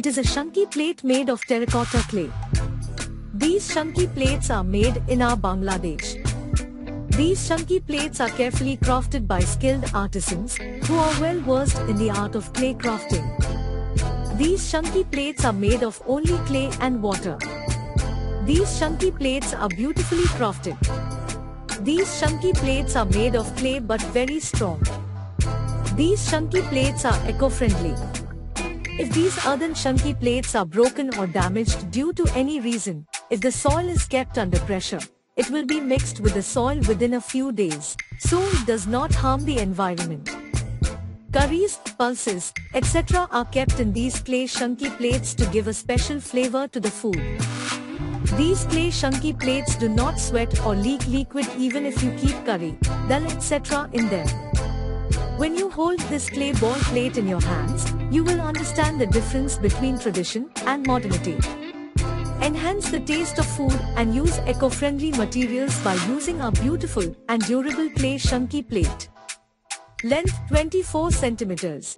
It is a shanki plate made of terracotta clay. These shanki plates are made in our Bangladesh. These shanki plates are carefully crafted by skilled artisans who are well versed in the art of clay crafting. These shanki plates are made of only clay and water. These shanki plates are beautifully crafted. These shanki plates are made of clay but very strong. These shanki plates are eco-friendly. If these earthen shanki plates are broken or damaged due to any reason, if the soil is kept under pressure, it will be mixed with the soil within a few days, so it does not harm the environment. Curries, pulses, etc. are kept in these clay shanki plates to give a special flavor to the food. These clay shanki plates do not sweat or leak liquid even if you keep curry, dal etc. in them. When you hold this clay ball plate in your hands, you will understand the difference between tradition and modernity. Enhance the taste of food and use eco-friendly materials by using our beautiful and durable clay shanki plate. Length 24 centimeters.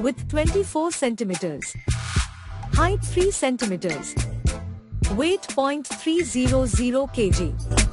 Width 24 centimeters. Height 3 centimeters. Weight 0.300 kg.